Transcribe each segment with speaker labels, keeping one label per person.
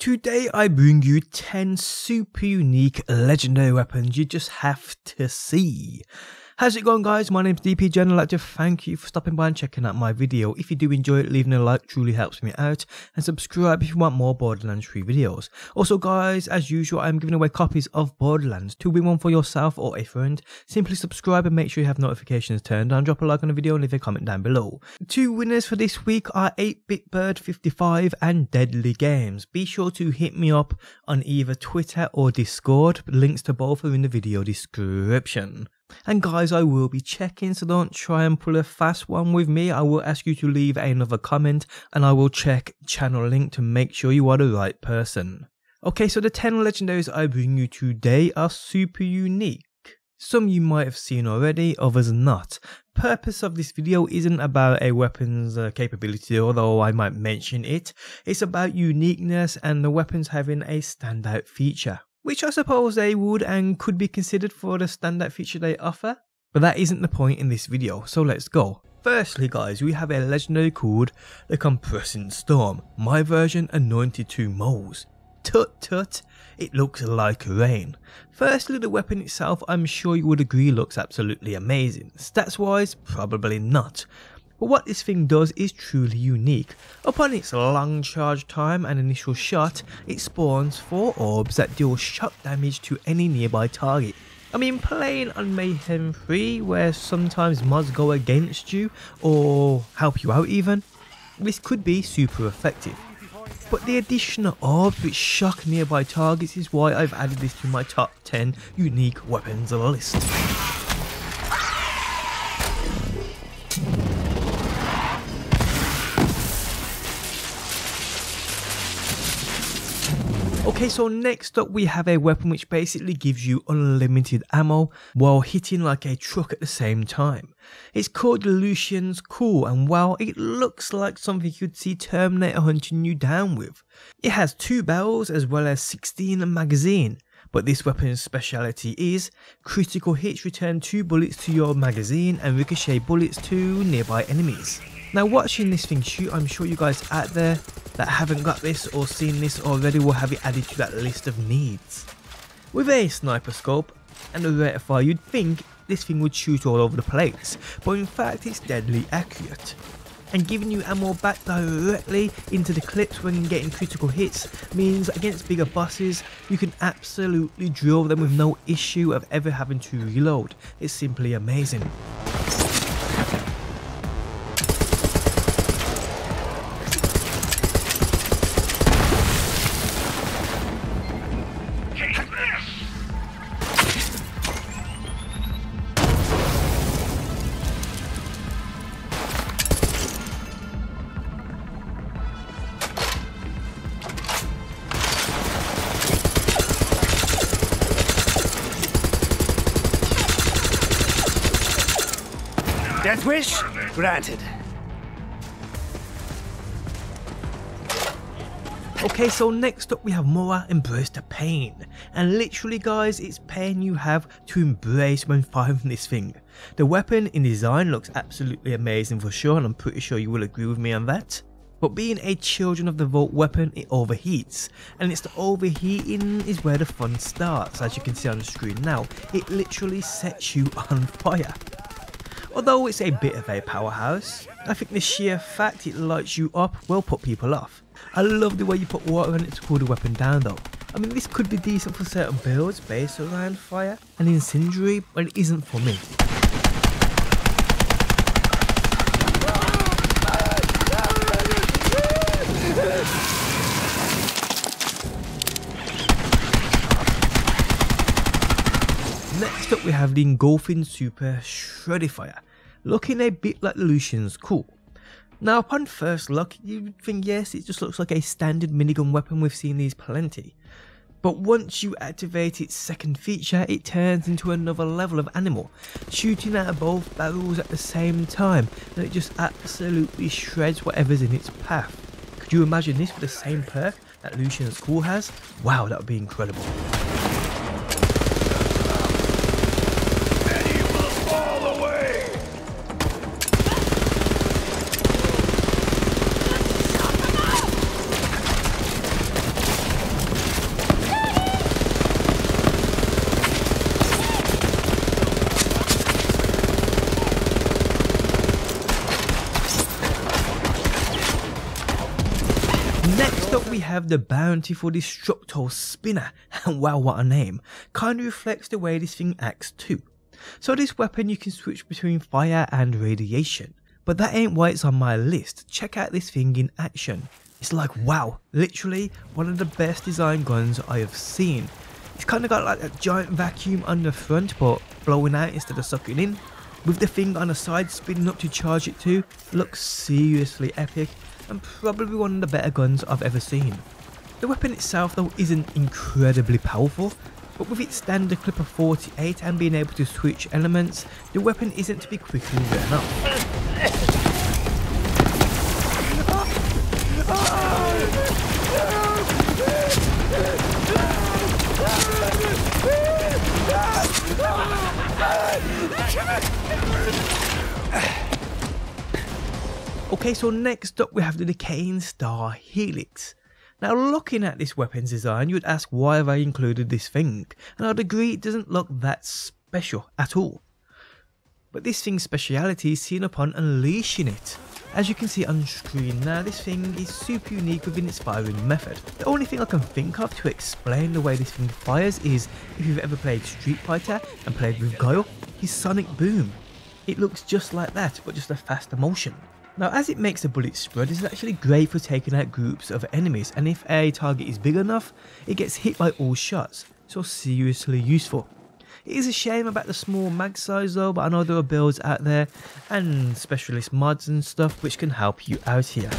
Speaker 1: Today I bring you 10 super unique legendary weapons you just have to see. How's it going guys? My name's DP Jen. I'd like to thank you for stopping by and checking out my video. If you do enjoy it, leaving a like truly helps me out. And subscribe if you want more Borderlands 3 videos. Also guys, as usual, I'm giving away copies of Borderlands. To win one for yourself or a friend, simply subscribe and make sure you have notifications turned on. Drop a like on the video and leave a comment down below. Two winners for this week are 8-Bit Bird 55 and Deadly Games. Be sure to hit me up on either Twitter or Discord. Links to both are in the video description. And guys, I will be checking, so don't try and pull a fast one with me. I will ask you to leave another comment and I will check channel link to make sure you are the right person. Okay, so the 10 legendaries I bring you today are super unique. Some you might have seen already, others not. Purpose of this video isn't about a weapon's uh, capability, although I might mention it. It's about uniqueness and the weapons having a standout feature which I suppose they would and could be considered for the standout feature they offer. But that isn't the point in this video, so let's go. Firstly guys, we have a legendary called the Compressing Storm, my version anointed to moles. Tut tut, it looks like rain. Firstly the weapon itself I'm sure you would agree looks absolutely amazing, stats wise probably not, but what this thing does is truly unique. Upon its long charge time and initial shot, it spawns 4 orbs that deal shock damage to any nearby target. I mean playing on Mayhem 3 where sometimes mods go against you or help you out even, this could be super effective. But the addition of orbs which shock nearby targets is why I've added this to my top 10 unique weapons list. Okay, so next up we have a weapon which basically gives you unlimited ammo while hitting like a truck at the same time. It's called Lucian's Call and while it looks like something you'd see Terminator hunting you down with. It has two barrels as well as 16 magazine. But this weapon's speciality is critical hits return two bullets to your magazine and ricochet bullets to nearby enemies. Now watching this thing shoot, I'm sure you guys out there that haven't got this or seen this already will have it added to that list of needs. With a sniper scope and a rate of fire, you'd think this thing would shoot all over the place, but in fact it's deadly accurate. And giving you ammo back directly into the clips when getting critical hits means against bigger bosses you can absolutely drill them with no issue of ever having to reload. It's simply amazing.
Speaker 2: Death wish? Granted.
Speaker 1: Okay, so next up we have Mora Embrace the Pain. And literally guys, it's pain you have to embrace when firing this thing. The weapon in design looks absolutely amazing for sure and I'm pretty sure you will agree with me on that. But being a Children of the Vault weapon, it overheats. And it's the overheating is where the fun starts, as you can see on the screen now. It literally sets you on fire. Although it's a bit of a powerhouse, I think the sheer fact it lights you up will put people off. I love the way you put water on it to cool the weapon down though. I mean this could be decent for certain builds based around fire and incendiary, but it isn't for me. Next up we have the Engulfing Super Shredifier, looking a bit like Lucian's Call. Now upon first look you'd think yes it just looks like a standard minigun weapon we've seen these plenty. But once you activate its second feature it turns into another level of animal, shooting out of both barrels at the same time and it just absolutely shreds whatever's in its path. Could you imagine this with the same perk that Lucian's Call has? Wow that would be incredible. Have the bounty for Destructo Spinner, and wow what a name, kinda reflects the way this thing acts too. So this weapon you can switch between fire and radiation, but that ain't why it's on my list, check out this thing in action. It's like wow, literally one of the best design guns I have seen. It's kinda got like a giant vacuum on the front but blowing out instead of sucking in. With the thing on the side spinning up to charge it too, looks seriously epic and probably one of the better guns I've ever seen. The weapon itself though isn't incredibly powerful, but with its standard clip of 48 and being able to switch elements, the weapon isn't to be quickly written up. Okay, so next up we have the Decaying Star Helix. Now looking at this weapon's design, you would ask why have I included this thing, and I'd agree it doesn't look that special at all. But this thing's speciality is seen upon unleashing it. As you can see on screen now, this thing is super unique within its firing method. The only thing I can think of to explain the way this thing fires is if you've ever played Street Fighter and played with Guile, his Sonic Boom. It looks just like that, but just a faster motion. Now as it makes the bullet spread, it's actually great for taking out groups of enemies and if a target is big enough, it gets hit by all shots, so seriously useful. It is a shame about the small mag size though, but I know there are builds out there and specialist mods and stuff which can help you out here.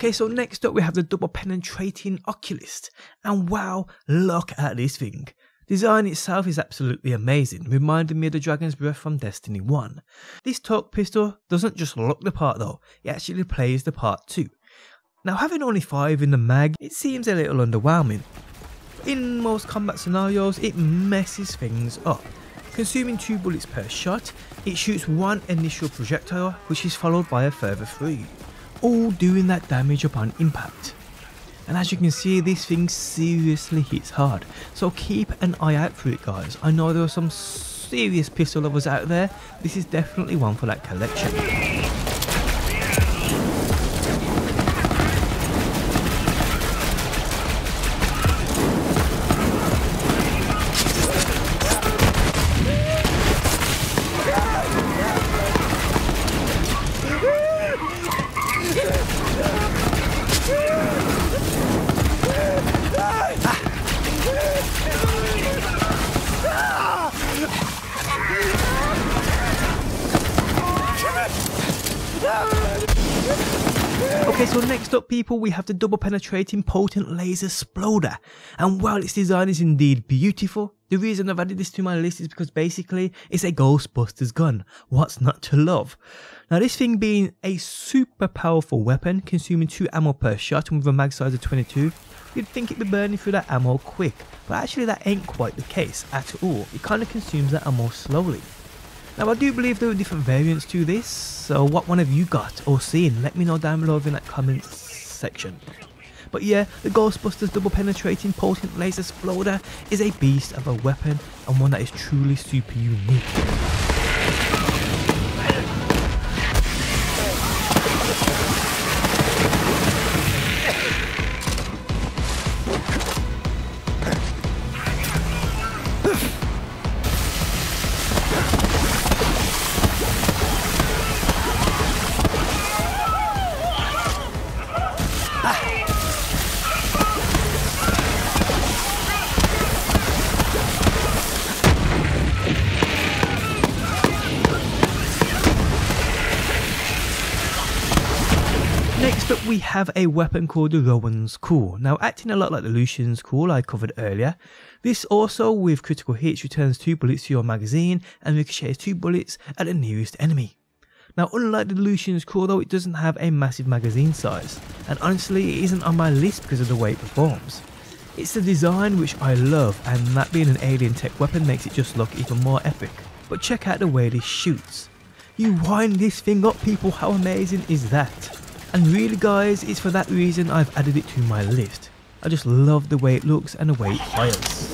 Speaker 1: Okay, so next up we have the double penetrating Oculist. And wow, look at this thing. Design itself is absolutely amazing, reminding me of the Dragon's Breath from Destiny 1. This Torgue pistol doesn't just look the part though, it actually plays the part too. Now having only 5 in the mag, it seems a little underwhelming. In most combat scenarios, it messes things up. Consuming 2 bullets per shot, it shoots one initial projectile which is followed by a further 3 all doing that damage upon impact. And as you can see, this thing seriously hits hard. So keep an eye out for it guys. I know there are some serious pistol lovers out there. This is definitely one for that collection. Okay, so next up people, we have the double penetrating potent laser sploder. And while its design is indeed beautiful, the reason I've added this to my list is because basically it's a Ghostbusters gun. What's not to love? Now this thing being a super powerful weapon, consuming 2 ammo per shot and with a mag size of 22, you'd think it'd be burning through that ammo quick, but actually that ain't quite the case at all. It kind of consumes that ammo slowly. Now I do believe there are different variants to this, so what one have you got or seen? Let me know down below in that comments section. But yeah, the Ghostbusters double penetrating potent laser sploder is a beast of a weapon and one that is truly super unique. We have a weapon called the Rowan's Call. Now acting a lot like the Lucian's Call I covered earlier, this also with critical hits returns 2 bullets to your magazine and ricochets 2 bullets at the nearest enemy. Now unlike the Lucian's Call though it doesn't have a massive magazine size and honestly it isn't on my list because of the way it performs. It's the design which I love and that being an alien tech weapon makes it just look even more epic. But check out the way this shoots. You wind this thing up people, how amazing is that? And really guys, it's for that reason I've added it to my list. I just love the way it looks and the way it fires.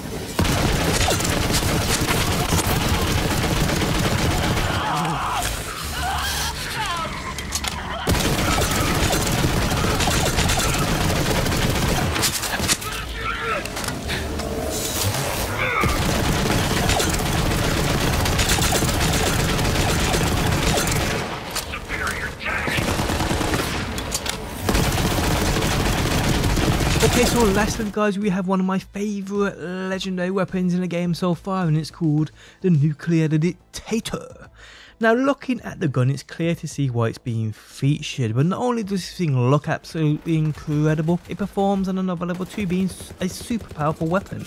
Speaker 1: Okay, so lastly guys, we have one of my favourite legendary weapons in the game so far and it's called the Nuclear Dictator. Now looking at the gun, it's clear to see why it's being featured, but not only does this thing look absolutely incredible, it performs on another level too being a super powerful weapon.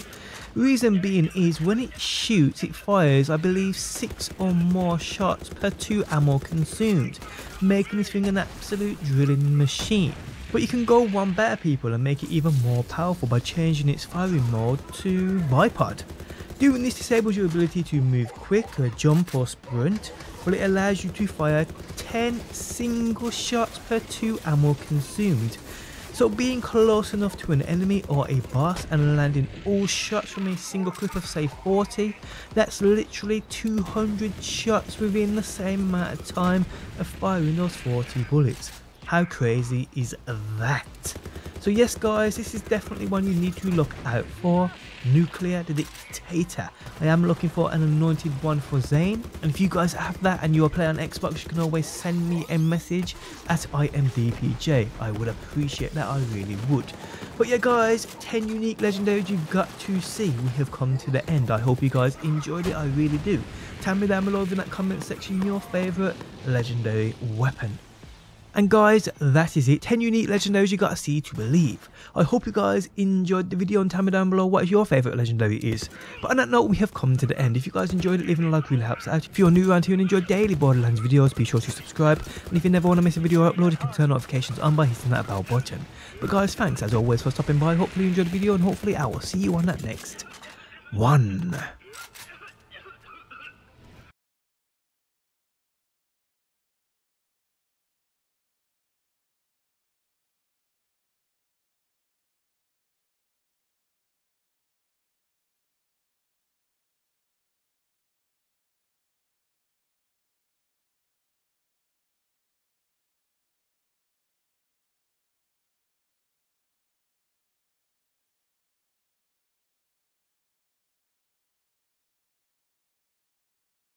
Speaker 1: Reason being is when it shoots, it fires, I believe, 6 or more shots per 2 ammo consumed, making this thing an absolute drilling machine. But you can go one better people and make it even more powerful by changing its firing mode to bipod. Doing this disables your ability to move quick or jump or sprint, but it allows you to fire 10 single shots per 2 ammo consumed. So being close enough to an enemy or a boss and landing all shots from a single clip of say 40, that's literally 200 shots within the same amount of time of firing those 40 bullets. How crazy is that? So yes guys, this is definitely one you need to look out for. Nuclear the Dictator. I am looking for an anointed one for Zane. And if you guys have that and you are playing on Xbox, you can always send me a message at IMDPJ. I would appreciate that, I really would. But yeah guys, 10 unique legendaries you've got to see. We have come to the end. I hope you guys enjoyed it, I really do. Tell me down below in that comment section your favourite legendary weapon. And guys, that is it. 10 unique legendaries you gotta see to believe. I hope you guys enjoyed the video and tell me down below what your favourite legendary is. But on that note, we have come to the end. If you guys enjoyed it, leaving a like really helps out. If you're new around here and enjoy daily Borderlands videos, be sure to subscribe. And if you never want to miss a video I upload, you can turn notifications on by hitting that bell button. But guys, thanks as always for stopping by. Hopefully you enjoyed the video and hopefully I will see you on that next one.